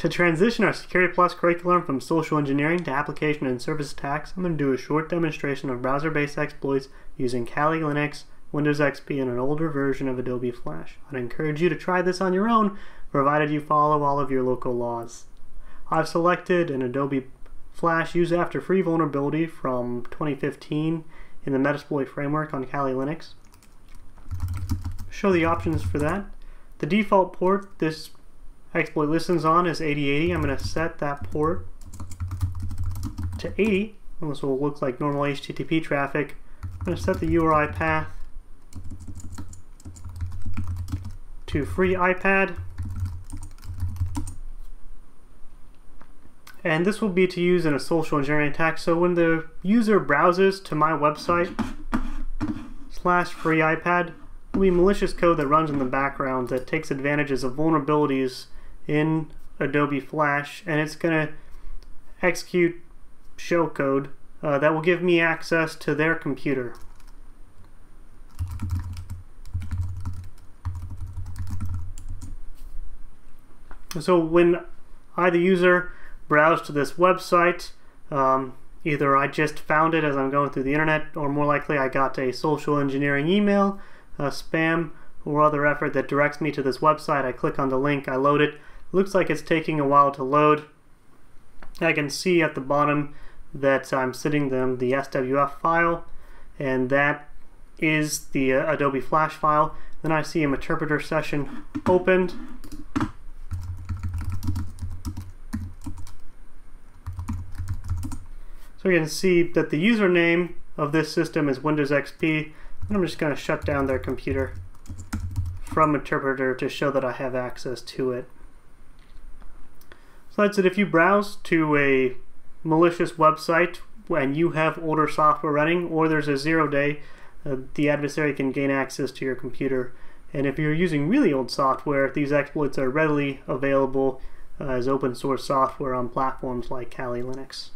To transition our Security Plus curriculum from social engineering to application and service attacks, I'm going to do a short demonstration of browser-based exploits using Kali Linux, Windows XP, and an older version of Adobe Flash. I'd encourage you to try this on your own, provided you follow all of your local laws. I've selected an Adobe Flash use after free vulnerability from 2015 in the Metasploit framework on Kali Linux. Show the options for that. The default port this exploit listens on is 8080. I'm going to set that port to 80. And this will look like normal HTTP traffic. I'm going to set the URI path to free iPad. And this will be to use in a social engineering attack. So when the user browses to my website slash free iPad, will be malicious code that runs in the background that takes advantages of vulnerabilities in Adobe Flash and it's going to execute shellcode uh, that will give me access to their computer. So when I, the user, browse to this website, um, either I just found it as I'm going through the internet, or more likely I got a social engineering email, spam, or other effort that directs me to this website. I click on the link, I load it, Looks like it's taking a while to load. I can see at the bottom that I'm sending them the SWF file and that is the uh, Adobe Flash file. Then I see a interpreter session opened. So you can see that the username of this system is Windows XP and I'm just going to shut down their computer from interpreter to show that I have access to it. So that's it. If you browse to a malicious website and you have older software running or there's a zero day, uh, the adversary can gain access to your computer. And if you're using really old software, these exploits are readily available uh, as open source software on platforms like Kali Linux.